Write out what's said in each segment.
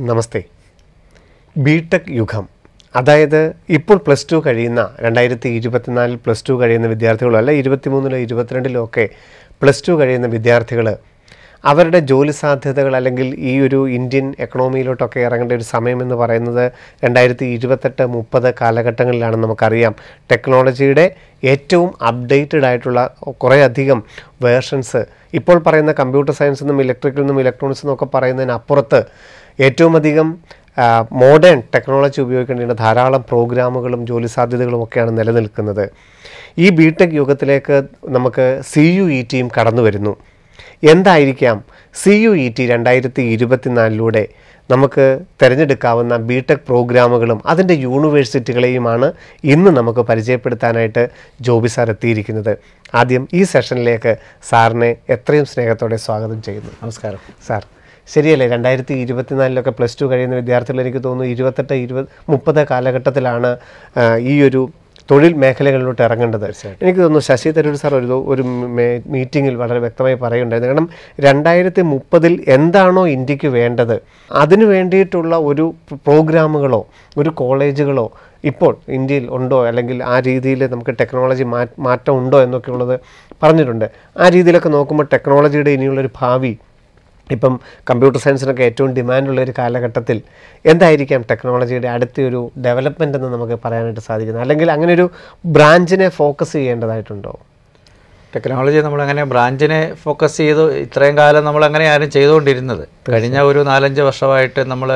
നമസ്തേ. BTech യുഗം. അതായത് ഇപ്പോൾ പ്ലസ് ടു കഴിയുന്ന രണ്ടായിരത്തി ഇരുപത്തിനാലിൽ പ്ലസ് ടു കഴിയുന്ന വിദ്യാർത്ഥികളോ അല്ല ഇരുപത്തിമൂന്നിലോ ഇരുപത്തിരണ്ടിലോ ഒക്കെ പ്ലസ് ടു കഴിയുന്ന വിദ്യാർത്ഥികൾ അവരുടെ ജോലി സാധ്യതകൾ അല്ലെങ്കിൽ ഈ ഒരു ഇന്ത്യൻ എക്കണോമിയിലോട്ടൊക്കെ ഇറങ്ങേണ്ട ഒരു സമയമെന്ന് പറയുന്നത് രണ്ടായിരത്തി ഇരുപത്തെട്ട് മുപ്പത് കാലഘട്ടങ്ങളിലാണ് നമുക്കറിയാം. ടെക്നോളജിയുടെ ഏറ്റവും അപ്ഡേറ്റഡ് ആയിട്ടുള്ള കുറേയധികം വേർഷൻസ് ഇപ്പോൾ പറയുന്ന കമ്പ്യൂട്ടർ സയൻസ് എന്നും ഇലക്ട്രിക്കൽ എന്നും ഇലക്ട്രോണിക്സ് എന്നൊക്കെ പറയുന്നതിനപ്പുറത്ത് ഏറ്റവും അധികം മോഡേൺ ടെക്നോളജി ഉപയോഗിക്കേണ്ട ധാരാളം പ്രോഗ്രാമുകളും ജോലി സാധ്യതകളും ഒക്കെയാണ് നിലനിൽക്കുന്നത്. ഈ ബി ടെക് യുഗത്തിലേക്ക് നമുക്ക് സി യു ഇ ടിയും കടന്നു വരുന്നു. എന്തായിരിക്കാം സി യു ഇ ടി രണ്ടായിരത്തി ഇരുപത്തിനാലിലൂടെ നമുക്ക് തിരഞ്ഞെടുക്കാവുന്ന ബി ടെക് പ്രോഗ്രാമുകളും അതിന്റെ യൂണിവേഴ്സിറ്റികളെയുമാണ് ഇന്ന് നമുക്ക് പരിചയപ്പെടുത്താനായിട്ട് ജോബി സാർ എത്തിയിരിക്കുന്നത്. ആദ്യം ഈ സെഷനിലേക്ക് സാറിനെ എത്രയും സ്നേഹത്തോടെ സ്വാഗതം ചെയ്യുന്നു. നമസ്കാരം. സാർ ശരിയല്ലേ? രണ്ടായിരത്തി ഇരുപത്തിനാലിലൊക്കെ പ്ലസ് ടു കഴിയുന്ന വിദ്യാർത്ഥികൾ എനിക്ക് തോന്നുന്നു ഇരുപത്തെട്ട് ഇരുപത് മുപ്പത് കാലഘട്ടത്തിലാണ് ഈ ഒരു തൊഴിൽ മേഖലകളിലോട്ട് ഇറങ്ങേണ്ടത്. എനിക്ക് തോന്നുന്നു ശശി തരൂർ സാർ ഒരു ഒരു മീറ്റിങ്ങിൽ വളരെ വ്യക്തമായി പറയുണ്ടായിരുന്നു കാരണം രണ്ടായിരത്തി മുപ്പതിൽ എന്താണോ ഇന്ത്യയ്ക്ക് വേണ്ടത് അതിനു വേണ്ടിയിട്ടുള്ള ഒരു പ്രോഗ്രാമുകളോ ഒരു കോളേജുകളോ ഇപ്പോൾ ഇന്ത്യയിൽ ഉണ്ടോ? അല്ലെങ്കിൽ ആ രീതിയിൽ നമുക്ക് ടെക്നോളജി മാറ്റം ഉണ്ടോ എന്നൊക്കെ ഉള്ളത് പറഞ്ഞിട്ടുണ്ട്. ആ രീതിയിലൊക്കെ നോക്കുമ്പോൾ ടെക്നോളജിയുടെ ഇനിയുള്ളൊരു ഭാവി ഇപ്പം കമ്പ്യൂട്ടർ സയൻസിനൊക്കെ ഏറ്റവും ഡിമാൻഡുള്ള ഒരു കാലഘട്ടത്തിൽ എന്തായിരിക്കാം ടെക്നോളജിയുടെ അടുത്തൊരു ഡെവലപ്മെന്റ് എന്ന് നമുക്ക് പറയാനായിട്ട് സാധിക്കുന്നത്? അല്ലെങ്കിൽ അങ്ങനെ ഒരു ബ്രാഞ്ചിനെ ഫോക്കസ് ചെയ്യേണ്ടതായിട്ടുണ്ടോ? ടെക്നോളജി നമ്മളങ്ങനെ ബ്രാഞ്ചിനെ ഫോക്കസ് ചെയ്ത് ഇത്രയും കാലം നമ്മൾ അങ്ങനെ ആരും ചെയ്തുകൊണ്ടിരുന്നത്. കഴിഞ്ഞ ഒരു നാലഞ്ച് വർഷമായിട്ട് നമ്മൾ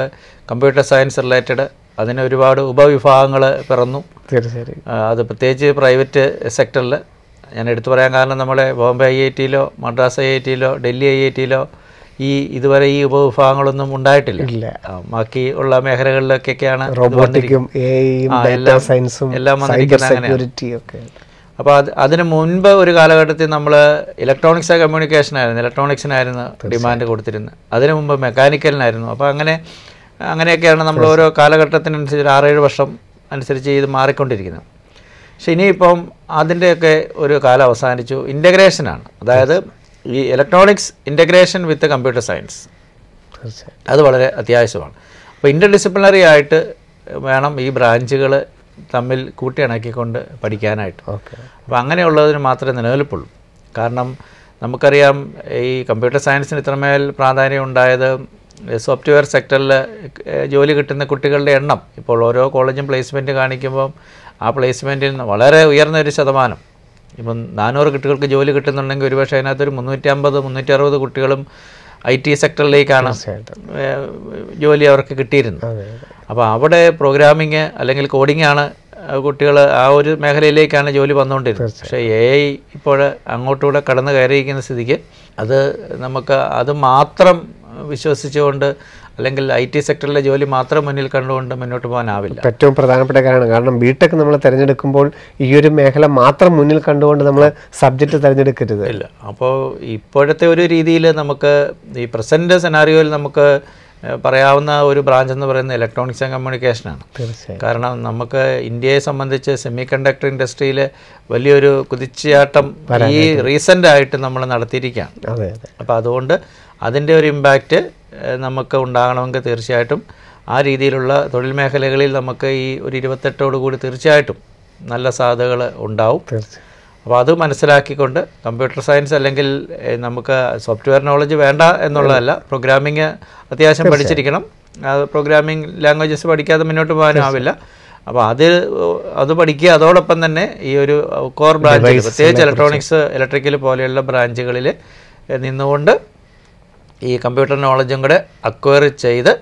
കമ്പ്യൂട്ടർ സയൻസ് റിലേറ്റഡ് അതിന് ഒരുപാട് ഉപവിഭാഗങ്ങൾ പിറന്നു. തീർച്ചയായും. അത് പ്രത്യേകിച്ച് പ്രൈവറ്റ് സെക്ടറിൽ ഞാൻ എടുത്തു പറയാൻ കാരണം നമ്മളെ ബോംബെ ഐ ഐ ടിയിലോ മദ്രാസ് ഐ ഐ ടിയിലോ ഡൽഹി ഐ ഐ ടിയിലോ ഈ ഇതുവരെ ഈ ഉപവിഭാഗങ്ങളൊന്നും ഉണ്ടായിട്ടില്ല. ഇല്ല. ബാക്കി ഉള്ള മേഖലകളിലൊക്കെയാണ് റോബോട്ടിക്കും സയൻസും എല്ലാം അപ്പോൾ അത് അതിന് മുൻപ് ഒരു കാലഘട്ടത്തിൽ നമ്മൾ ഇലക്ട്രോണിക്സ് കമ്മ്യൂണിക്കേഷൻ ആയിരുന്നു ഇലക്ട്രോണിക്സിനായിരുന്നു ഡിമാൻഡ് കൊടുത്തിരുന്നത്. അതിനു മുമ്പ് മെക്കാനിക്കലിനായിരുന്നു അപ്പോൾ അങ്ങനെ അങ്ങനെയൊക്കെയാണ് നമ്മൾ ഓരോ കാലഘട്ടത്തിനനുസരിച്ച് ഒരു ആറേഴ് വർഷം അനുസരിച്ച് ഇത് മാറിക്കൊണ്ടിരിക്കുന്നത്. പക്ഷെ ഇനിയിപ്പം അതിന്റെയൊക്കെ ഒരു കാലം അവസാനിച്ചു. ഇന്റഗ്രേഷനാണ് അതായത് ഈ electronics integration with computer science അത് വളരെ അത്യാവശ്യമാണ്. അപ്പോൾ ഇന്റർ ഡിസിപ്ലിനറി ആയിട്ട് വേണം ഈ ബ്രാഞ്ചുകൾ തമ്മിൽ കൂട്ടിയിണക്കിക്കൊണ്ട് പഠിക്കാനായിട്ട്. ഓക്കെ. അപ്പോൾ അങ്ങനെയുള്ളതിന് മാത്രമേ നിലനിൽപ്പുള്ളൂ. കാരണം നമുക്കറിയാം ഈ കമ്പ്യൂട്ടർ സയൻസിന് ഇത്രമേൽ പ്രാധാന്യം ഉണ്ടായത് സോഫ്റ്റ്വെയർ സെക്ടറിൽ ജോലി കിട്ടുന്ന കുട്ടികളുടെ എണ്ണം. ഇപ്പോൾ ഓരോ കോളേജും പ്ലേസ്മെന്റ് കാണിക്കുമ്പം ആ പ്ലേസ്മെന്റിൽ നിന്ന് വളരെ ഉയർന്ന ഒരു ശതമാനം. ഇപ്പം നാനൂറ് കുട്ടികൾക്ക് ജോലി കിട്ടുന്നുണ്ടെങ്കിൽ ഒരുപക്ഷെ അതിനകത്തൊരു മുന്നൂറ്റി അമ്പത് മുന്നൂറ്റി അറുപത് കുട്ടികളും ഐ ടി സെക്ടറിലേക്കാണ് ജോലി അവർക്ക് കിട്ടിയിരുന്നത്. അപ്പോൾ അവിടെ പ്രോഗ്രാമിങ് അല്ലെങ്കിൽ കോഡിംഗ് ആണ് കുട്ടികൾ ആ ഒരു മേഖലയിലേക്കാണ് ജോലി വന്നുകൊണ്ടിരുന്നത്. പക്ഷേ എ ഐ ഇപ്പോൾ അങ്ങോട്ടൂടെ കടന്നു കയറിയിരിക്കുന്ന സ്ഥിതിക്ക് അത് നമുക്ക് അത് മാത്രം വിശ്വസിച്ചുകൊണ്ട് അല്ലെങ്കിൽ ഐ ടി സെക്ടറിലെ ജോലി മാത്രം മുന്നിൽ കണ്ടുകൊണ്ട് മുന്നോട്ട് പോകാനാവില്ല. ഏറ്റവും പ്രധാനപ്പെട്ട കാര്യമാണ്. കാരണം ബിടെക് നമ്മൾ തിരഞ്ഞെടുക്കുമ്പോൾ ഈ ഒരു മേഖല മാത്രം മുന്നിൽ കണ്ടുകൊണ്ട് നമ്മൾ സബ്ജക്റ്റ് തിരഞ്ഞെടുക്കരുത്. ഇല്ല. അപ്പോൾ ഇപ്പോഴത്തെ ഒരു രീതിയിൽ നമുക്ക് ഈ പ്രസന്റ് സെനാറിയോയിൽ നമുക്ക് പറയാവുന്ന ഒരു ബ്രാഞ്ച് എന്ന് പറയുന്നത് ഇലക്ട്രോണിക്സ് ആൻഡ് കമ്മ്യൂണിക്കേഷനാണ് കാരണം നമുക്ക് ഇന്ത്യയെ സംബന്ധിച്ച് സെമി കണ്ടക്ടർ ഇൻഡസ്ട്രിയിൽ വലിയൊരു കുതിച്ചുചാട്ടം ഈ റീസെന്റ് ആയിട്ട് നമ്മൾ നടത്തിയിരിക്കുകയാണ്. അപ്പോൾ അതുകൊണ്ട് അതിന്റെ ഒരു ഇമ്പാക്റ്റ് നമുക്ക് ഉണ്ടാകണമെങ്കിൽ തീർച്ചയായിട്ടും ആ രീതിയിലുള്ള തൊഴിൽ മേഖലകളിൽ നമുക്ക് ഈ ഒരു ഇരുപത്തെട്ടോട് കൂടി തീർച്ചയായിട്ടും നല്ല സാധ്യതകൾ ഉണ്ടാവും. അപ്പോൾ അത് മനസ്സിലാക്കിക്കൊണ്ട് കമ്പ്യൂട്ടർ സയൻസ് അല്ലെങ്കിൽ നമുക്ക് സോഫ്റ്റ്വെയർ നോളജ് വേണ്ട എന്നുള്ളതല്ല പ്രോഗ്രാമിങ് അത്യാവശ്യം പഠിച്ചിരിക്കണം. അത് പ്രോഗ്രാമിംഗ് ലാംഗ്വേജസ് പഠിക്കാതെ മുന്നോട്ട് പോകാനാവില്ല. അപ്പോൾ അത് അത് പഠിക്കുക അതോടൊപ്പം തന്നെ ഈ ഒരു കോർ ബ്രാഞ്ച് പ്രത്യേകിച്ച് ഇലക്ട്രോണിക്സ് ഇലക്ട്രിക്കൽ പോലെയുള്ള ബ്രാഞ്ചുകളിൽ നിന്നുകൊണ്ട് ഈ കമ്പ്യൂട്ടർ നോളജും കൂടെ അക്വയർ ചെയ്ത്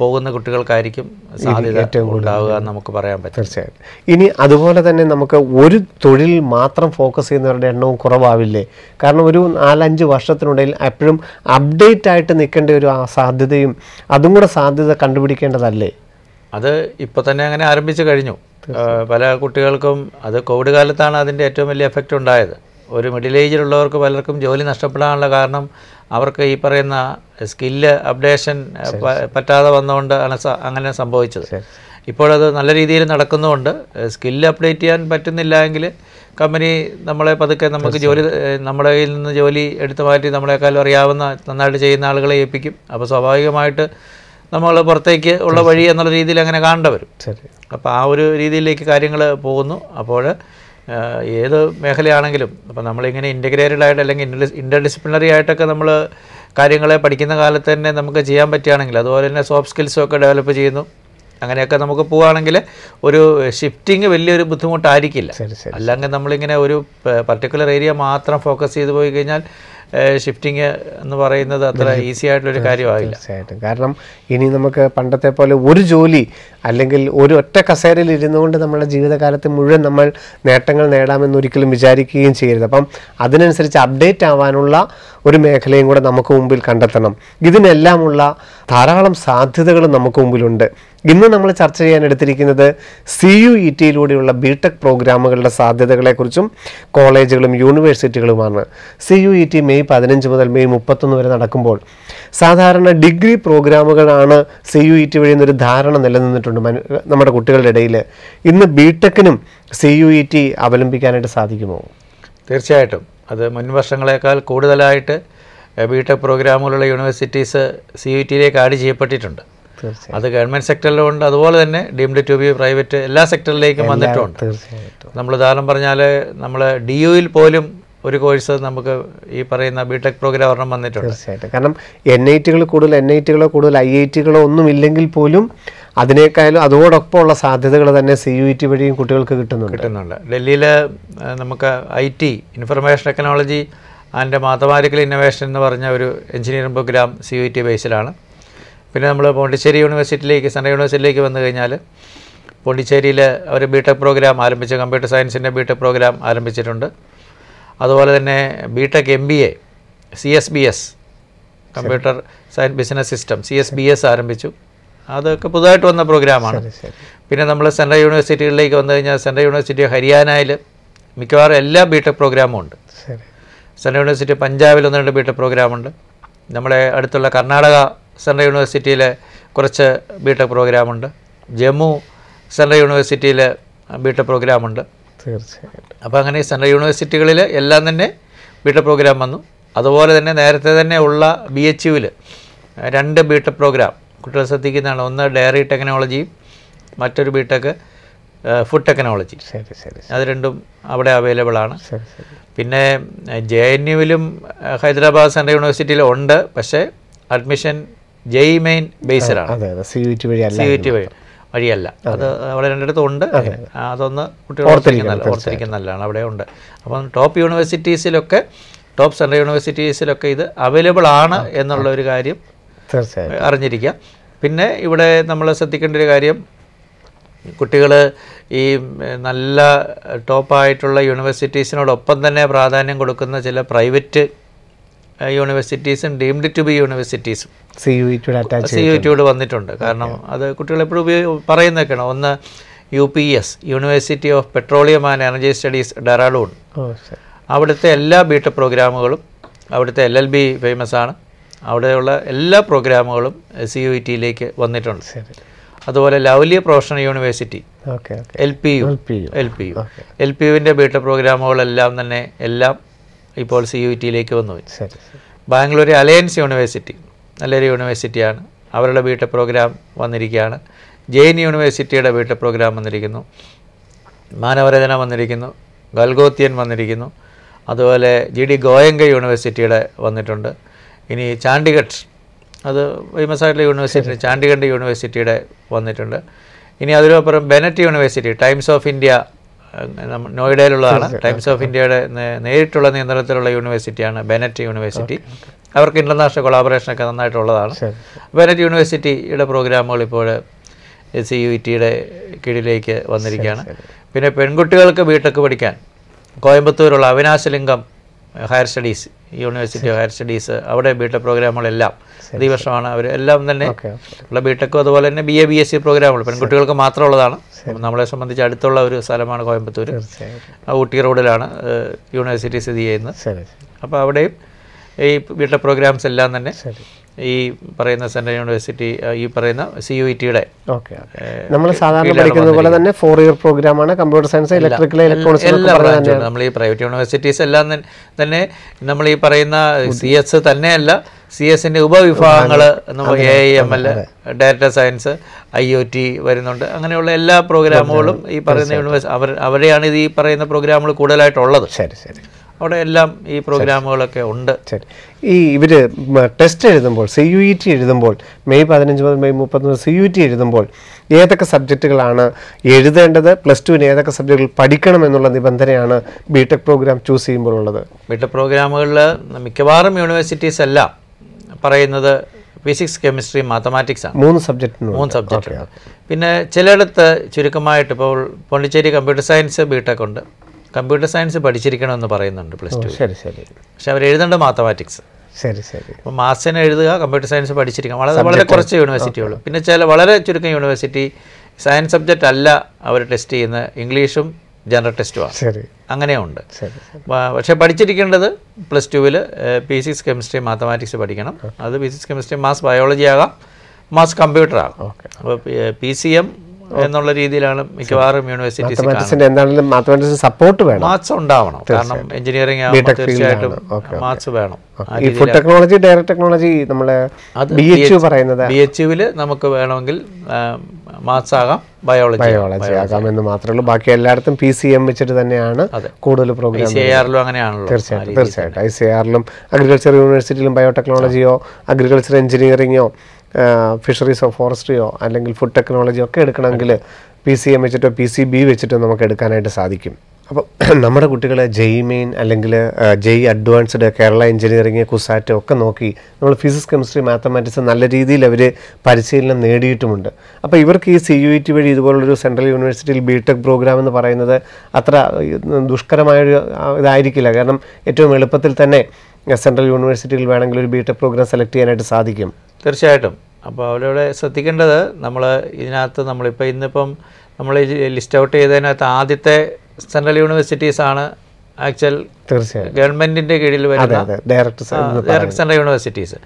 പോകുന്ന കുട്ടികൾക്കായിരിക്കും സാധ്യത ഉണ്ടാവുക എന്ന് നമുക്ക് പറയാൻ പറ്റും. തീർച്ചയായും ഇനി അതുപോലെ തന്നെ നമുക്ക് ഒരു തൊഴിൽ മാത്രം ഫോക്കസ് ചെയ്യുന്നവരുടെ എണ്ണവും കുറവാവില്ലേ? കാരണം ഒരു നാലഞ്ച് വർഷത്തിനുള്ളിൽ എപ്പോഴും അപ്ഡേറ്റ് ആയിട്ട് നിൽക്കേണ്ട ഒരു സാധ്യതയും അതും കൂടെ സാധ്യത കണ്ടുപിടിക്കേണ്ടതല്ലേ? അത് ഇപ്പോൾ തന്നെ അങ്ങനെ ആരംഭിച്ചു കഴിഞ്ഞു. പല കുട്ടികൾക്കും അത് കോവിഡ് കാലത്താണ് അതിന്റെ ഏറ്റവും വലിയ എഫക്റ്റ് ഉണ്ടായത്. ഒരു മിഡിൽ ഏജിലുള്ളവർക്ക് പലർക്കും ജോലി നഷ്ടപ്പെടാനുള്ള കാരണം അവർക്ക് ഈ പറയുന്ന സ്കില്ല് അപ്ഡേഷൻ പറ്റാതെ വന്നുകൊണ്ട് ആണ് അങ്ങനെ സംഭവിച്ചത്. ഇപ്പോഴത് നല്ല രീതിയിൽ നടക്കുന്നുണ്ട്. സ്കില്ല് അപ്ഡേറ്റ് ചെയ്യാൻ പറ്റുന്നില്ല എങ്കിൽ കമ്പനി നമ്മളെ പതുക്കെ നമുക്ക് ജോലി നമ്മുടെ കയ്യിൽ നിന്ന് ജോലി എടുത്തു മാറ്റി നമ്മളെക്കാളും അറിയാവുന്ന നന്നായിട്ട് ചെയ്യുന്ന ആളുകളെ ഏൽപ്പിക്കും. അപ്പോൾ സ്വാഭാവികമായിട്ട് നമ്മൾ പുറത്തേക്ക് ഉള്ള വഴി എന്നുള്ള രീതിയിൽ അങ്ങനെ കാണേണ്ട വരും. അപ്പോൾ ആ ഒരു രീതിയിലേക്ക് കാര്യങ്ങൾ പോകുന്നു. അപ്പോൾ ഏത് മേഖലയാണെങ്കിലും അപ്പോൾ നമ്മളിങ്ങനെ ഇന്റഗ്രേറ്റഡ് ആയിട്ട് അല്ലെങ്കിൽ ഇന്റർ ഡിസിപ്ലിനറി ആയിട്ടൊക്കെ നമ്മൾ കാര്യങ്ങളെ പഠിക്കുന്ന കാലത്ത് തന്നെ നമുക്ക് ചെയ്യാൻ പറ്റുകയാണെങ്കിൽ അതുപോലെ തന്നെ സോഫ്റ്റ് സ്കിൽസും ഒക്കെ ഡെവലപ്പ് ചെയ്യുന്നു. അങ്ങനെയൊക്കെ നമുക്ക് പോവുകയാണെങ്കിൽ ഒരു ഷിഫ്റ്റിംഗ് വലിയൊരു ബുദ്ധിമുട്ടായിരിക്കില്ല. അല്ലെങ്കിൽ നമ്മളിങ്ങനെ ഒരു പർട്ടിക്കുലർ ഏരിയ മാത്രം ഫോക്കസ് ചെയ്ത് പോയി കഴിഞ്ഞാൽ ഷിഫ്റ്റിംഗ് എന്ന് പറയുന്നത് അത്ര ഈസി ആയിട്ടുള്ളൊരു കാര്യമാകില്ല തീർച്ചയായിട്ടും. കാരണം ഇനി നമുക്ക് പണ്ടത്തെ പോലെ ഒരു ജോലി അല്ലെങ്കിൽ ഒരു ഒറ്റ കസേരയിൽ ഇരുന്നുകൊണ്ട് നമ്മുടെ ജീവിതകാലത്ത് മുഴുവൻ നമ്മൾ നേട്ടങ്ങൾ നേടാമെന്ന് ഒരിക്കലും വിചാരിക്കുകയും ചെയ്യരുത്. അപ്പം അതിനനുസരിച്ച് അപ്ഡേറ്റ് ആവാനുള്ള ഒരു മേഖലയും കൂടെ നമുക്ക് മുമ്പിൽ കണ്ടെത്തണം. ഇതിനെല്ലാമുള്ള ധാരാളം സാധ്യതകൾ നമുക്ക് മുമ്പിലുണ്ട്. ഇന്ന് നമ്മൾ ചർച്ച ചെയ്യാൻ എടുത്തിരിക്കുന്നത് സി യു ഇ ടിയിലൂടെയുള്ള ബി ടെക് പ്രോഗ്രാമുകളുടെ സാധ്യതകളെക്കുറിച്ചും കോളേജുകളും യൂണിവേഴ്സിറ്റികളുമാണ്. C U E T May പതിനഞ്ച് മുതൽ മെയ് മുപ്പത്തൊന്ന് വരെ നടക്കുമ്പോൾ സാധാരണ ഡിഗ്രി പ്രോഗ്രാമുകളാണ് സി യു ഇ ടി വഴി എന്നൊരു ധാരണ നിലനിന്നിട്ടുണ്ട് നമ്മുടെ കുട്ടികളുടെ ഇടയിൽ ഇന്ന് ബി ടെക്കിനും സി യു ഇ ടി അവലംബിക്കാനായിട്ട് സാധിക്കുമോ? തീർച്ചയായിട്ടും. അത് മുൻവർഷങ്ങളെക്കാൾ കൂടുതലായിട്ട് ബി ടെക് പ്രോഗ്രാമുകളുള്ള യൂണിവേഴ്സിറ്റീസ് സി യു ടിയിലേക്ക് ആഡ് ചെയ്യപ്പെട്ടിട്ടുണ്ട്. അത് ഗവൺമെന്റ് സെക്ടറിലുണ്ട് അതുപോലെ തന്നെ ഡീംഡ് ടു ബി പ്രൈവറ്റ് എല്ലാ സെക്ടറിലേക്കും വന്നിട്ടുണ്ട്. നമ്മൾ ഉദാഹരണം പറഞ്ഞാൽ നമ്മൾ ഡി യുയിൽ പോലും ഒരു കോഴ്സ് നമുക്ക് ഈ പറയുന്ന ബിടെക് പ്രോഗ്രാം ഒരെണ്ണം വന്നിട്ടുണ്ട്. തീർച്ചയായിട്ടും. കാരണം എൻ ഐ ടികൾ കൂടുതൽ എൻ ഐ ടികളോ കൂടുതൽ ഐ ഐ ടികളോ ഒന്നും ഇല്ലെങ്കിൽ പോലും അതിനേക്കാളും അതോടൊപ്പം ഉള്ള സാധ്യതകൾ തന്നെ സി യു ടി വഴിയും കുട്ടികൾക്ക് കിട്ടുന്നുണ്ട്. കിട്ടുന്നുണ്ട്. ഡൽഹിയിൽ നമുക്ക് I T information technology and mathematical innovation എന്ന് പറഞ്ഞ ഒരു engineering programme C U T ബേസിലാണ് പിന്നെ നമ്മൾ പോണ്ടിച്ചേരി യൂണിവേഴ്സിറ്റിയിലേക്ക് സെൻട്രൽ യൂണിവേഴ്സിറ്റിയിലേക്ക് വന്നു കഴിഞ്ഞാൽ പോണ്ടിച്ചേരിയിൽ അവർ ബി ടെക് പ്രോഗ്രാം ആരംഭിച്ച കമ്പ്യൂട്ടർ സയൻസിന്റെ ബി ടെക് പ്രോഗ്രാം ആരംഭിച്ചിട്ടുണ്ട്. അതുപോലെ തന്നെ B tech M B A C S B S computer science business system C S B S ആരംഭിച്ചു. അതൊക്കെ പുതുതായിട്ട് വന്ന പ്രോഗ്രാമാണ് പിന്നെ നമ്മൾ സെൻട്രൽ യൂണിവേഴ്സിറ്റികളിലേക്ക് വന്നു കഴിഞ്ഞാൽ സെൻട്രൽ യൂണിവേഴ്സിറ്റി ഹരിയാനയിൽ മിക്കവാറും എല്ലാ ബി ടെക് പ്രോഗ്രാമും ഉണ്ട്. സെൻട്രൽ യൂണിവേഴ്സിറ്റി പഞ്ചാബിൽ ഒന്ന് രണ്ട് ബി ടെക് പ്രോഗ്രാമുണ്ട്. നമ്മുടെ അടുത്തുള്ള കർണാടക സെൻട്രൽ യൂണിവേഴ്സിറ്റിയിലെ കുറച്ച് ബിടെക് പ്രോഗ്രാമുണ്ട്. ജമ്മു സെൻട്രൽ യൂണിവേഴ്സിറ്റിയിലെ ബിടെക് പ്രോഗ്രാമുണ്ട്. തീർച്ചയായിട്ടും. അപ്പോൾ അങ്ങനെ സെൻട്രൽ യൂണിവേഴ്സിറ്റികളിൽ എല്ലാം തന്നെ ബിടെക് പ്രോഗ്രാം വന്നു. അതുപോലെ തന്നെ നേരത്തെ തന്നെ ഉള്ള ബി എച്ച് യുവിൽ രണ്ട് ബിടെക് പ്രോഗ്രാം. കുട്ടികൾ ശ്രദ്ധിക്കുന്നതാണ്. ഒന്ന് ഡയറി ടെക്നോളജിയും മറ്റൊരു ബി ടെക് ഫുഡ് ടെക്നോളജി ശരി ശരി അത് രണ്ടും അവിടെ അവൈലബിൾ ആണ്. പിന്നെ ജെ എൻ യുവിലും ഹൈദരാബാദ് സെൻട്രൽ യൂണിവേഴ്സിറ്റിയിലും ഉണ്ട്. പക്ഷേ അഡ്മിഷൻ ജെയ് മെയിൻ ബേസിലാണ് സി യു ടി വഴി അല്ല സി യു ടി വഴി വഴിയല്ല. അത്. അവിടെ രണ്ടിടത്തും ഉണ്ട്. അതൊന്ന് കുട്ടികൾ ഓർത്തിരിക്കുന്ന ഓർത്തിരിക്കുന്ന നല്ലതാണ്. അവിടെ ഉണ്ട്. അപ്പം ടോപ്പ് യൂണിവേഴ്സിറ്റീസിലൊക്കെ ടോപ്പ് സെൻട്രൽ യൂണിവേഴ്സിറ്റീസിലൊക്കെ ഇത് അവൈലബിൾ ആണ് എന്നുള്ള ഒരു കാര്യം അറിഞ്ഞിരിക്കുക. പിന്നെ ഇവിടെ നമ്മൾ ശ്രദ്ധിക്കേണ്ട ഒരു കാര്യം കുട്ടികൾ ഈ നല്ല ടോപ്പായിട്ടുള്ള യൂണിവേഴ്സിറ്റീസിനോടൊപ്പം തന്നെ പ്രാധാന്യം കൊടുക്കുന്ന ചില പ്രൈവറ്റ് യൂണിവേഴ്സിറ്റീസും ഡീംഡ് ടു ബി യൂണിവേഴ്സിറ്റീസും. സി യു സി യു ടിയോട് വന്നിട്ടുണ്ട്. കാരണം അത് കുട്ടികൾ എപ്പോഴും ഉപയോഗ പറയുന്നതൊക്കെയാണ്. ഒന്ന് U P S university of petroleum and energy studies Dehradun. അവിടുത്തെ എല്ലാ ബി ടെക് പ്രോഗ്രാമുകളും അവിടുത്തെ എൽ എൽ ബി ഫേമസ് ആണ്. അവിടെയുള്ള എല്ലാ പ്രോഗ്രാമുകളും സി യു ടിയിലേക്ക് വന്നിട്ടുണ്ട്. അതുപോലെ lovely professional university L P U. L P U L P യുവിന്റെ B tech പ്രോഗ്രാമുകളെല്ലാം തന്നെ എല്ലാം ഇപ്പോൾ സി യു ടിയിലേക്ക് ശരി ബാംഗ്ലൂർ അലയൻസ് യൂണിവേഴ്സിറ്റി നല്ലൊരു യൂണിവേഴ്സിറ്റിയാണ്. അവരുടെ ബി ടെക് പ്രോഗ്രാം വന്നിരിക്കുകയാണ്. ജെയിൻ യൂണിവേഴ്സിറ്റിയുടെ ബി ടെക് പ്രോഗ്രാം വന്നിരിക്കുന്നു. മാനവരചന വന്നിരിക്കുന്നു. ഗൽഗോത്യൻ വന്നിരിക്കുന്നു. അതുപോലെ ജി ഡി ഗോയങ്ക യൂണിവേഴ്സിറ്റിയുടെ വന്നിട്ടുണ്ട്. ഇനി ചാണ്ടിഗഡ് അത് ഫേമസ് ആയിട്ടുള്ള യൂണിവേഴ്സിറ്റി ചാണ്ടിഗഡ് യൂണിവേഴ്സിറ്റിയുടെ വന്നിട്ടുണ്ട്. ഇനി അതിനപ്പുറം Bennett University Times of India നോയിഡയിലുള്ളതാണ്. Times of ഇന്ത്യയുടെ നേരിട്ടുള്ള നിയന്ത്രണത്തിലുള്ള യൂണിവേഴ്സിറ്റിയാണ് ബെനറ്റ് യൂണിവേഴ്സിറ്റി. അവർക്ക് ഇന്റർനാഷണൽ കൊളാബറേഷനൊക്കെ നന്നായിട്ടുള്ളതാണ്. ബെനറ്റ് യൂണിവേഴ്സിറ്റിയുടെ പ്രോഗ്രാമുകൾ ഇപ്പോൾ സി യു ടിയുടെ കീഴിലേക്ക് വന്നിരിക്കുകയാണ്. പിന്നെ പെൺകുട്ടികൾക്ക് ബിടെക് പഠിക്കാൻ കോയമ്പത്തൂരുള്ള Avinashilingam higher studies university of higher studies അവിടെ ബിടെക് പ്രോഗ്രാമുകളെല്ലാം ഈ വർഷമാണ് അവർ എല്ലാം തന്നെ ഉള്ള ബിടെക്കും അതുപോലെ തന്നെ B A B S C പ്രോഗ്രാമുകൾ പെൺകുട്ടികൾക്ക് മാത്രമുള്ളതാണ്. നമ്മളെ സംബന്ധിച്ച് അടുത്തുള്ള ഒരു സ്ഥലമാണ് കോയമ്പത്തൂർ ആ ഊട്ടി റോഡിലാണ് യൂണിവേഴ്സിറ്റി സ്ഥിതി ചെയ്യുന്നത്. അപ്പോൾ അവിടെയും ഈ ബിടെക് പ്രോഗ്രാംസ് എല്ലാം തന്നെ ഈ പറയുന്ന സെൻട്രൽ യൂണിവേഴ്സിറ്റി ഈ പറയുന്ന സി യു ടിയുടെ ഓക്കെ നമ്മൾ സാധാരണ പഠിക്കുന്ന പോലെ തന്നെ ഫോർ ഇയർ പ്രോഗ്രാമാണ് കമ്പ്യൂട്ടർ സയൻസ് ഇലക്ട്രിക്കൽ ഇലക്ട്രോണിക്സ് എല്ലാ നമ്മൾ ഈ പ്രൈവറ്റ് യൂണിവേഴ്സിറ്റീസ് എല്ലാം തന്നെ- നമ്മൾ ഈ പറയുന്ന സി എസ് തന്നെയല്ല സി എസിന്റെ ഉപവിഭാഗങ്ങൾ നമുക്ക് A I M L data science I O T വരുന്നുണ്ട്. അങ്ങനെയുള്ള എല്ലാ പ്രോഗ്രാമുകളും ഈ പറയുന്ന യൂണിവേഴ്സിറ്റി അവർ അവരെയാണ് ഇത് ഈ പറയുന്ന പ്രോഗ്രാമുകൾ കൂടുതലായിട്ടുള്ളത്. ശരി ശരി. അവിടെ എല്ലാം ഈ പ്രോഗ്രാമുകളൊക്കെ ഉണ്ട്. ശരി. ഈ ഇവർ ടെസ്റ്റ് എഴുതുമ്പോൾ സി യു ഇ ടി എഴുതുമ്പോൾ മെയ് പതിനഞ്ച് മുതൽ മെയ് മുപ്പത്തൊന്ന് സി യു ടി എഴുതുമ്പോൾ ഏതൊക്കെ സബ്ജക്റ്റുകളാണ് എഴുതേണ്ടത്? പ്ലസ് ടുവിന് ഏതൊക്കെ സബ്ജക്റ്റുകൾ പഠിക്കണം എന്നുള്ള നിബന്ധനയാണ് ബി ടെക് പ്രോഗ്രാം ചൂസ് ചെയ്യുമ്പോൾ ഉള്ളത് ബിടെക് പ്രോഗ്രാമുകളിൽ മിക്കവാറും യൂണിവേഴ്സിറ്റീസ് എല്ലാം പറയുന്നത് ഫിസിക്സ് കെമിസ്ട്രി മാത്തമാറ്റിക്സ് ആണ്. മൂന്ന് സബ്ജക്ട് മൂന്ന് സബ്ജക്റ്റ് പിന്നെ ചിലയിടത്ത് ചുരുക്കമായിട്ട് ഇപ്പോൾ പോണ്ടിച്ചേരി കമ്പ്യൂട്ടർ സയൻസ് ബിടെക് ഉണ്ട്. കമ്പ്യൂട്ടർ സയൻസ് പഠിച്ചിരിക്കണമെന്ന് പറയുന്നുണ്ട് പ്ലസ് ടു. ശരി ശരി. പക്ഷെ അവർ എഴുതേണ്ട മാത്തമാറ്റിക്സ്. ശരി ശരി. അപ്പോൾ മാത്സിന് എഴുതുക കമ്പ്യൂട്ടർ സയൻസ് പഠിച്ചിരിക്കണം വളരെ വളരെ കുറച്ച് യൂണിവേഴ്സിറ്റികൾ. പിന്നെ ചില വളരെ ചുരുക്കം യൂണിവേഴ്സിറ്റി സയൻസ് സബ്ജക്റ്റ് അല്ല അവർ ടെസ്റ്റ് ചെയ്യുന്ന ഇംഗ്ലീഷും ജനറൽ ടെസ്റ്റുമാണ് ശരി. അങ്ങനെയുണ്ട് പക്ഷെ പഠിച്ചിരിക്കേണ്ടത് പ്ലസ് ടുവിൽ ഫിസിക്സ് കെമിസ്ട്രി മാത്തമാറ്റിക്സ് പഠിക്കണം. അത് ഫിസിക്സ് കെമിസ്ട്രി മാസ് ബയോളജി ആകാം മാസ് കമ്പ്യൂട്ടർ ആകാം. ഓക്കെ. അപ്പോൾ പി സി എം എന്നുള്ള രീതിയിലാണ് മിക്കവാറും യൂണിവേഴ്സിറ്റീസ് എന്താണെങ്കിലും മാത്തമാറ്റിക്സിന് സപ്പോർട്ട് വേണം. മാത്സ് ഉണ്ടാവണം. കാരണം എഞ്ചിനീയറിംഗ് ആകുമ്പോൾ തീർച്ചയായിട്ടും മാത്സ് വേണം. ഈ ഫുഡ് ടെക്നോളജി ഡയറക്ട് ടെക്നോളജി നമ്മളെ ബി എച്ച് യു പറയുന്നത്. ബി എച്ച് യുവിൽ നമുക്ക് വേണമെങ്കിൽ മാത്സ് ആകാം ബയോളജി ബയോളജി ആകാമെന്ന് മാത്രമേ ഉള്ളൂ. ബാക്കി എല്ലായിടത്തും പി സി എം വെച്ചിട്ട് തന്നെയാണ് കൂടുതൽ പ്രോഗ്രാം അങ്ങനെയാണല്ലോ. തീർച്ചയായിട്ടും തീർച്ചയായിട്ടും. ഐ സി ആറിലും അഗ്രികൾച്ചർ യൂണിവേഴ്സിറ്റിയിലും ബയോടെക്നോളജിയോ അഗ്രികൾച്ചർ എഞ്ചിനീയറിങ്ങോ ഫിഷറീസോ ഫോറസ്ട്രിയോ അല്ലെങ്കിൽ ഫുഡ് ടെക്നോളജിയോ ഒക്കെ എടുക്കണമെങ്കിൽ പി സി എം വെച്ചിട്ടോ പി സി ബി വെച്ചിട്ടോ നമുക്ക് എടുക്കാനായിട്ട് സാധിക്കും. അപ്പോൾ നമ്മുടെ കുട്ടികളെ ജെയ് മെയിൻ അല്ലെങ്കിൽ JEE Advanced Kerala engineering CUSAT ഒക്കെ നോക്കി നമ്മൾ ഫിസിക്സ് കെമിസ്ട്രി മാത്തമാറ്റിക്സ് നല്ല രീതിയിൽ അവർ പരിശീലനം നേടിയിട്ടുമുണ്ട്. അപ്പോൾ ഇവർക്ക് ഈ സി യു ഇ ടി വഴി ഇതുപോലൊരു സെൻട്രൽ യൂണിവേഴ്സിറ്റിയിൽ ബി ടെക് പ്രോഗ്രാം എന്ന് പറയുന്നത് അത്ര ദുഷ്കരമായൊരു ഇതായിരിക്കില്ല. കാരണം ഏറ്റവും എളുപ്പത്തിൽ തന്നെ സെൻട്രൽ യൂണിവേഴ്സിറ്റിയിൽ വേണമെങ്കിൽ ഒരു ബി ടെക് പ്രോഗ്രാം സെലക്ട് ചെയ്യാനായിട്ട് സാധിക്കും. തീർച്ചയായിട്ടും. അപ്പോൾ അവരവിടെ ശ്രദ്ധിക്കേണ്ടത് നമ്മൾ ഇതിനകത്ത് നമ്മളിപ്പോൾ ഇന്നിപ്പം നമ്മൾ ലിസ്റ്റ് ഔട്ട് ചെയ്തതിനകത്ത് ആദ്യത്തെ സെൻട്രൽ യൂണിവേഴ്സിറ്റീസ് ആണ് ആക്ച്വൽ തീർച്ചയായും ഗവൺമെന്റിന്റെ കീഴിൽ വരുന്നത് വരുന്ന അതെ ഡയറക്ടർ ഡയറക്ട് സെൻട്രൽ യൂണിവേഴ്സിറ്റീസ്.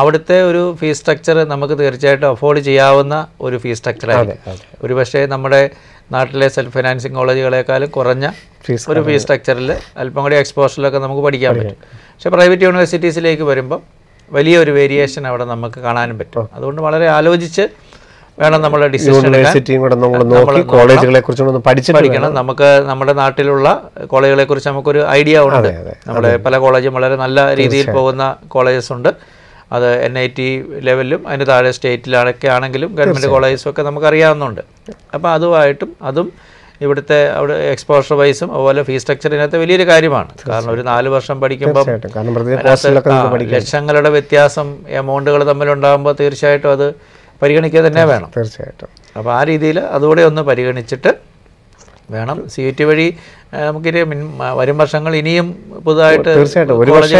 അവിടുത്തെ ഒരു ഫീസ് സ്ട്രക്ചർ നമുക്ക് തീർച്ചയായിട്ടും അഫോർഡ് ചെയ്യാവുന്ന ഒരു ഫീസ് സ്ട്രക്ചറായിരിക്കും. ഒരു പക്ഷേ നമ്മുടെ നാട്ടിലെ സെൽഫ് ഫിനാൻസിങ് കോളേജുകളെക്കാളും കുറഞ്ഞ ഒരു ഫീസ് സ്ട്രക്ചറിൽ അല്പം കൂടി എക്സ്പോഷറിലൊക്കെ നമുക്ക് പഠിക്കാൻ പറ്റും. പക്ഷേ പ്രൈവറ്റ് യൂണിവേഴ്സിറ്റീസിലേക്ക് വരുമ്പം വലിയൊരു വേരിയേഷൻ അവിടെ നമുക്ക് കാണാനും പറ്റും. അതുകൊണ്ട് വളരെ ആലോചിച്ച് വേണം നമ്മൾ ഡിസിഷൻ എടുക്കാൻ. യൂണിവേഴ്സിറ്റിയും കൂടെ നമ്മൾ നോക്കി കോളേജുകളെ കുറിച്ചും പഠിക്കണം. നമുക്ക് നമ്മുടെ നാട്ടിലുള്ള കോളേജുകളെ കുറിച്ച് നമുക്കൊരു ഐഡിയ ഉണ്ട്. നമ്മുടെ പല കോളേജും വളരെ നല്ല രീതിയിൽ പോകുന്ന കോളേജസ് ഉണ്ട്. അത് എൻ ഐ ടി ലെവലിലും അതിന് താഴെ സ്റ്റേറ്റിലൊക്കെ ആണെങ്കിലും ഗവൺമെന്റ് കോളേജസും ഒക്കെ നമുക്ക് അറിയാവുന്നുണ്ട് അപ്പോൾ അതുമായിട്ടും അതും ഇവിടുത്തെ അവിടെ എക്സ്പോഷർ വൈസും അതുപോലെ ഫീസ് സ്ട്രക്ചർ ഇതിനകത്ത് വലിയൊരു കാര്യമാണ്. കാരണം ഒരു നാല് വർഷം പഠിക്കുമ്പോൾ ലക്ഷങ്ങളുടെ വ്യത്യാസം എമൗണ്ടുകൾ തമ്മിലുണ്ടാകുമ്പോൾ തീർച്ചയായിട്ടും അത് പരിഗണിക്കുക തന്നെ വേണം. തീർച്ചയായിട്ടും. അപ്പോൾ ആ രീതിയിൽ അതുകൂടെ ഒന്ന് പരിഗണിച്ചിട്ട് വേണം. സി വഴി മ- വരും വർഷങ്ങൾ ഇനിയും പുതുതായിട്ട് തീർച്ചയായിട്ടും. ഒരു പക്ഷേ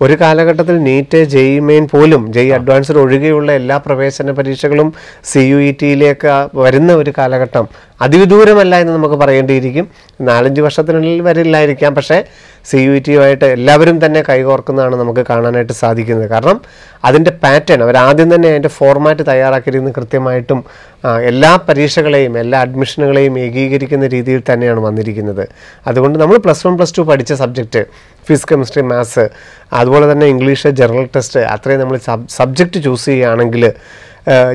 ഒരു കാലഘട്ടത്തിൽ നീറ്റ് ജെയ് മെയിൻ പോലും ജെയ് അഡ്വാൻസ്ഡ് ഒഴികെയുള്ള എല്ലാ പ്രവേശന പരീക്ഷകളും സി യു ഇ ടിയിലേക്ക് വരുന്ന ഒരു കാലഘട്ടം അതിവിദൂരമല്ല എന്ന് നമുക്ക് പറയേണ്ടിയിരിക്കും. നാലഞ്ച് വർഷത്തിനുള്ളിൽ വരില്ലായിരിക്കാം. പക്ഷേ സി യു ഇ ടിയുമായിട്ട് എല്ലാവരും തന്നെ കൈകോർക്കുന്നതാണ് നമുക്ക് കാണാനായിട്ട് സാധിക്കുന്നത്. കാരണം അതിന്റെ പാറ്റേൺ അവർ ആദ്യം തന്നെ അതിന്റെ ഫോർമാറ്റ് തയ്യാറാക്കിയിരുന്നു കൃത്യമായിട്ടും എല്ലാ പരീക്ഷകളെയും എല്ലാ അഡ്മിഷനുകളെയും ഏകീകരിക്കുന്ന രീതിയിൽ തന്നെയാണ് വന്നിരിക്കുന്നത്. അതുകൊണ്ട് നമ്മൾ പ്ലസ് വൺ പ്ലസ് ടു പഠിച്ച സബ്ജക്റ്റ് ഫിസിക്സ് കെമിസ്ട്രി മാത്സ് അതുപോലെ തന്നെ ഇംഗ്ലീഷ് ജനറൽ ടെസ്റ്റ് അത്രയും നമ്മൾ സബ്ജക്റ്റ് ചൂസ് ചെയ്യുകയാണെങ്കിൽ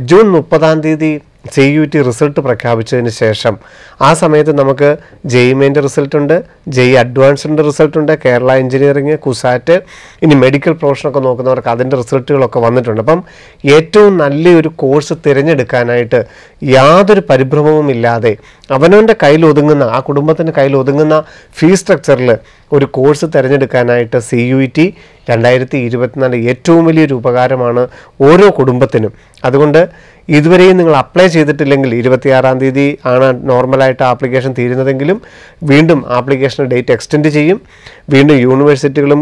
ജൂൺ മുപ്പതാം തീയതി സി യു ടി റിസൾട്ട് പ്രഖ്യാപിച്ചതിന് ശേഷം ആ സമയത്ത് നമുക്ക് ജെയ് മെയിന്റെ റിസൾട്ടുണ്ട് ജെയ് അഡ്വാൻസ്ഡിന്റെ റിസൾട്ടുണ്ട് കേരള എഞ്ചിനീയറിംഗ് കുസാറ്റ് ഇനി മെഡിക്കൽ പ്രൊഫഷനൊക്കെ നോക്കുന്നവർക്ക് അതിന്റെ റിസൾട്ടുകളൊക്കെ വന്നിട്ടുണ്ട്. അപ്പം ഏറ്റവും നല്ലൊരു കോഴ്സ് തിരഞ്ഞെടുക്കാനായിട്ട് യാതൊരു പരിഭ്രമവും ഇല്ലാതെ അവനവന്റെ കയ്യിൽ ഒതുങ്ങുന്ന ആ കുടുംബത്തിന്റെ കയ്യിൽ ഒതുങ്ങുന്ന ഫീസ് സ്ട്രക്ചറിൽ ഒരു കോഴ്സ് തിരഞ്ഞെടുക്കാനായിട്ട് സി യു ടി രണ്ടായിരത്തി ഇരുപത്തിനാല് ഏറ്റവും വലിയൊരു ഉപകാരമാണ് ഓരോ കുടുംബത്തിനും. അതുകൊണ്ട് ഇതുവരെയും നിങ്ങൾ അപ്ലൈ ചെയ്തിട്ടില്ലെങ്കിൽ ഇരുപത്തിയാറാം തീയതി ആണ് നോർമലായിട്ട് ആപ്ലിക്കേഷൻ തീരുന്നതെങ്കിലും വീണ്ടും ആപ്ലിക്കേഷൻ ഡേറ്റ് എക്സ്റ്റെൻഡ് ചെയ്യും. വീണ്ടും യൂണിവേഴ്സിറ്റികളും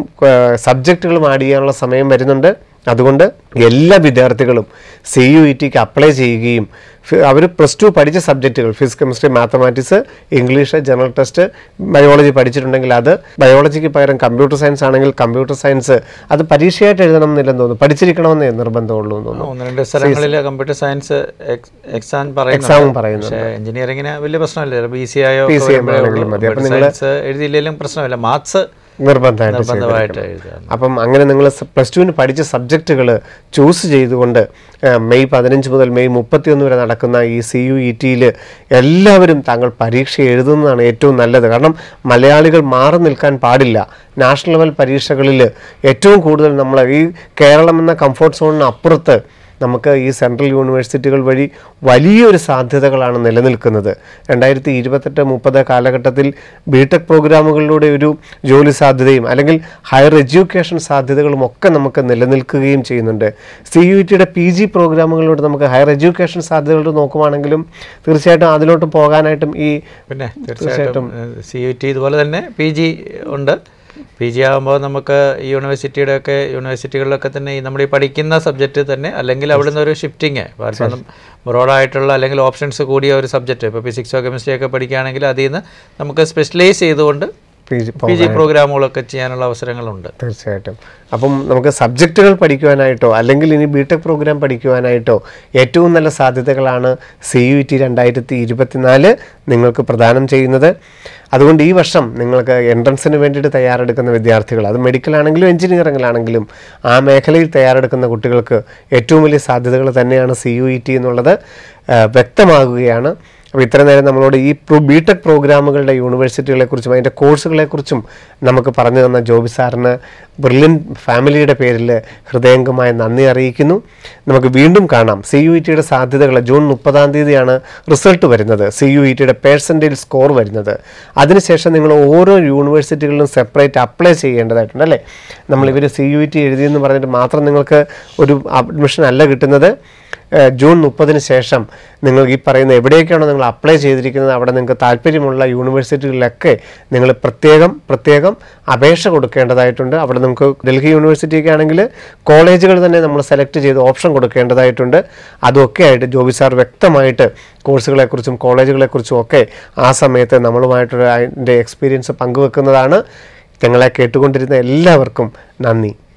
സബ്ജക്റ്റുകളും ആഡ് ചെയ്യാനുള്ള സമയം വരുന്നുണ്ട്. അതുകൊണ്ട് എല്ലാ വിദ്യാർത്ഥികളും സി യു ഇ ടിക്ക് അപ്ലൈ ചെയ്യുകയും അവർ പ്ലസ് ടു പഠിച്ച സബ്ജക്റ്റുകൾ physics chemistry mathematics English general test biology പഠിച്ചിട്ടുണ്ടെങ്കിൽ അത് ബയോളജിക്ക് പകരം കമ്പ്യൂട്ടർ സയൻസ് ആണെങ്കിൽ കമ്പ്യൂട്ടർ സയൻസ് അത് പരീക്ഷയായിട്ട് എഴുതണം എന്നില്ലെന്ന് തോന്നുന്നു. പഠിച്ചിരിക്കണമെന്നേ നിർബന്ധമുള്ളൂ എന്ന് തോന്നുന്നു. ഒന്ന് രണ്ട് സ്ഥലങ്ങളിൽ കമ്പ്യൂട്ടർ സയൻസ് എക്സാം എക്സാമും പറയുന്നു എഞ്ചിനീയറിംഗിന് വലിയ പ്രശ്നമില്ല. ബി സി ആയോ എഴുതിയില്ലെങ്കിലും പ്രശ്നമില്ല. മാത്സ് നിർബന്ധമായിട്ട് അപ്പം അങ്ങനെ നിങ്ങൾ പ്ലസ് ടുവിന് പഠിച്ച സബ്ജക്റ്റുകൾ ചൂസ് ചെയ്തുകൊണ്ട് മെയ് പതിനഞ്ച് മുതൽ മെയ് മുപ്പത്തിയൊന്ന് വരെ നടക്കുന്ന ഈ സി യു ഇ ടിയിൽ എല്ലാവരും താങ്കൾ പരീക്ഷ എഴുതുന്നതാണ് ഏറ്റവും നല്ലത്. കാരണം മലയാളികൾ മാറി നിൽക്കാൻ പാടില്ല. നാഷണൽ ലെവൽ പരീക്ഷകളിൽ ഏറ്റവും കൂടുതൽ നമ്മൾ ഈ കേരളം എന്ന കംഫോർട്ട് സോണിന് അപ്പുറത്ത് നമുക്ക് ഈ സെൻട്രൽ യൂണിവേഴ്സിറ്റികൾ വഴി വലിയൊരു സാധ്യതകളാണ് നിലനിൽക്കുന്നത്. രണ്ടായിരത്തി ഇരുപത്തെട്ട് മുപ്പത് കാലഘട്ടത്തിൽ ബിടെക് പ്രോഗ്രാമുകളിലൂടെ ഒരു ജോലി സാധ്യതയും അല്ലെങ്കിൽ ഹയർ എഡ്യൂക്കേഷൻ സാധ്യതകളും ഒക്കെ നമുക്ക് നിലനിൽക്കുകയും ചെയ്യുന്നുണ്ട്. സി യു ടിയുടെ പി ജി പ്രോഗ്രാമുകളിലൂടെ നമുക്ക് ഹയർ എഡ്യൂക്കേഷൻ സാധ്യതകൾ നോക്കുവാണെങ്കിലും തീർച്ചയായിട്ടും അതിലോട്ട് പോകാനായിട്ടും ഈ പിന്നെ തീർച്ചയായിട്ടും സി യു ടി ഇതുപോലെ തന്നെ പി ജി ഉണ്ട്. പി ജി ആകുമ്പോൾ നമുക്ക് ഈ യൂണിവേഴ്സിറ്റിയുടെ ഒക്കെ യൂണിവേഴ്സിറ്റികളിലൊക്കെ തന്നെ ഈ നമ്മൾ ഈ പഠിക്കുന്ന സബ്ജക്റ്റ് തന്നെ അല്ലെങ്കിൽ അവിടെ നിന്ന് ഒരു ഷിഫ്റ്റിങ് ബ്രോഡായിട്ടുള്ള അല്ലെങ്കിൽ ഓപ്ഷൻസ് കൂടിയ ഒരു സബ്ജക്റ്റ് ഇപ്പോൾ ഫിസിക്സോ കെമിസ്ട്രിയൊക്കെ പഠിക്കുകയാണെങ്കിൽ അതിൽ നിന്ന് നമുക്ക് സ്പെഷ്യലൈസ് ചെയ്തുകൊണ്ട് പി ജി പ്രോഗ്രാമുകളൊക്കെ ചെയ്യാനുള്ള അവസരങ്ങളുണ്ട്. തീർച്ചയായിട്ടും. അപ്പം നമുക്ക് സബ്ജക്റ്റുകൾ പഠിക്കുവാനായിട്ടോ അല്ലെങ്കിൽ ഇനി ബിടെക് പ്രോഗ്രാം പഠിക്കുവാനായിട്ടോ ഏറ്റവും നല്ല സാധ്യതകളാണ് സി യു ടി രണ്ടായിരത്തി ഇരുപത്തിനാല് നിങ്ങൾക്ക് പ്രദാനം ചെയ്യുന്നത്. അതുകൊണ്ട് ഈ വർഷം നിങ്ങൾക്ക് എൻട്രൻസിന് വേണ്ടിയിട്ട് തയ്യാറെടുക്കുന്ന വിദ്യാർത്ഥികൾ അത് മെഡിക്കൽ ആണെങ്കിലും എഞ്ചിനീയറിംഗിലാണെങ്കിലും ആ മേഖലയിൽ തയ്യാറെടുക്കുന്ന കുട്ടികൾക്ക് ഏറ്റവും വലിയ സാധ്യതകൾ തന്നെയാണ് സി യു ഇ ടി എന്നുള്ളത്. വ്യക്തമാകുകയാണ്. അപ്പോൾ ഇത്രയും നേരം നമ്മളോട് ഈ പ്രോ ബി ടെക് പ്രോഗ്രാമുകളുടെ യൂണിവേഴ്സിറ്റികളെക്കുറിച്ചും അതിന്റെ കോഴ്സുകളെക്കുറിച്ചും നമുക്ക് പറഞ്ഞു തന്ന ജോബി സാറിന് ബ്രില്യൻ ഫാമിലിയുടെ പേരിൽ ഹൃദയംഗമായ നന്ദി അറിയിക്കുന്നു. നമുക്ക് വീണ്ടും കാണാം. സി യു ഇ ടിയുടെ സാധ്യതകൾ ജൂൺ മുപ്പതാം തീയതിയാണ് റിസൾട്ട് വരുന്നത്. സി യു ഇ ടിയുടെ പേഴ്സന്റേജ് സ്കോർ വരുന്നത്. അതിനുശേഷം നിങ്ങൾ ഓരോ യൂണിവേഴ്സിറ്റികളിലും സെപ്പറേറ്റ് അപ്ലൈ ചെയ്യേണ്ടതായിട്ടുണ്ട് അല്ലേ? നമ്മളിവർ സി യു ഇ ടി എഴുതിയെന്ന് പറഞ്ഞിട്ട് മാത്രം നിങ്ങൾക്ക് ഒരു അഡ്മിഷൻ അല്ല കിട്ടുന്നത്. ജൂൺ മുപ്പതിന് ശേഷം നിങ്ങൾ ഈ പറയുന്ന എവിടെയൊക്കെയാണോ നിങ്ങൾ അപ്ലൈ ചെയ്തിരിക്കുന്നത് അവിടെ നിങ്ങൾക്ക് താല്പര്യമുള്ള യൂണിവേഴ്സിറ്റികളിലൊക്കെ നിങ്ങൾ പ്രത്യേകം പ്രത്യേകം അപേക്ഷ കൊടുക്കേണ്ടതായിട്ടുണ്ട്. അവിടെ നമുക്ക് ഡൽഹി യൂണിവേഴ്സിറ്റിയൊക്കെ ആണെങ്കിൽ കോളേജുകൾ തന്നെ നമ്മൾ സെലക്ട് ചെയ്ത് ഓപ്ഷൻ കൊടുക്കേണ്ടതായിട്ടുണ്ട്. അതൊക്കെ ആയിട്ട് ജോബി സാർ വ്യക്തമായിട്ട് കോഴ്സുകളെക്കുറിച്ചും കോളേജുകളെക്കുറിച്ചും ഒക്കെ ആ സമയത്ത് നമ്മളുമായിട്ടൊരു അതിന്റെ എക്സ്പീരിയൻസ് പങ്കുവെക്കുന്നതാണ്. ഞങ്ങളെ കേട്ടുകൊണ്ടിരുന്ന എല്ലാവർക്കും നന്ദി.